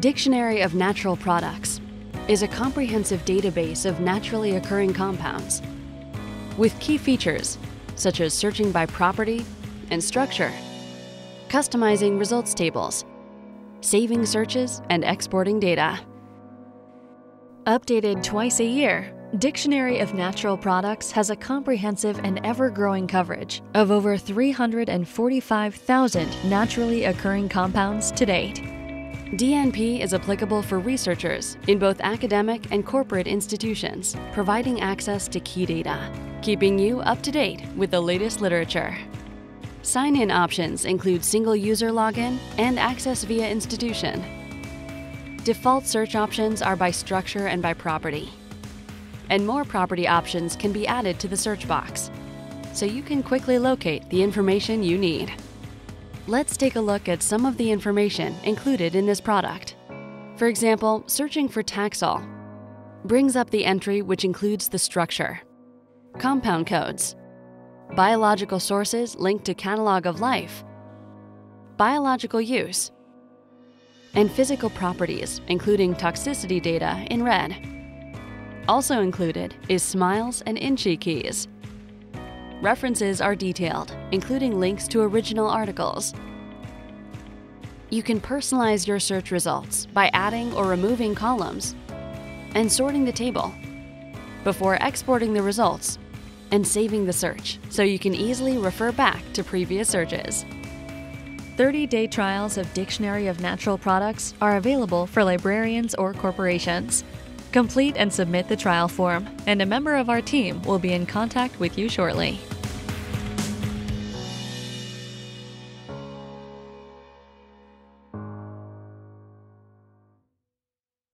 Dictionary of Natural Products is a comprehensive database of naturally occurring compounds with key features such as searching by property and structure, customizing results tables, saving searches, and exporting data. Updated twice a year, Dictionary of Natural Products has a comprehensive and ever growing coverage of over 345,000 naturally occurring compounds to date. DNP is applicable for researchers in both academic and corporate institutions, providing access to key data, keeping you up to date with the latest literature. Sign in options include single user login and access via institution. Default search options are by structure and by property. And more property options can be added to the search box, so you can quickly locate the information you need. Let's take a look at some of the information included in this product. For example, searching for Taxol brings up the entry which includes the structure, compound codes, biological sources linked to catalog of life, biological use, and physical properties, including toxicity data in red. Also included is SMILES and INCHI keys. References are detailed, including links to original articles. You can personalize your search results by adding or removing columns and sorting the table before exporting the results and saving the search so you can easily refer back to previous searches. 30 day trials of Dictionary of Natural Products are available for librarians or corporations. Complete and submit the trial form, and a member of our team will be in contact with you shortly.